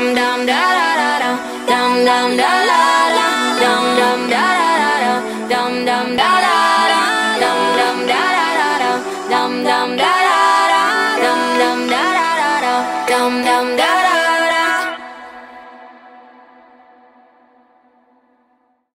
dum dum da da da da dum dum da da da dum dum da da da da dum dum da da da dum dum da da da da dum dum da da da dum dum da da da da dum dum da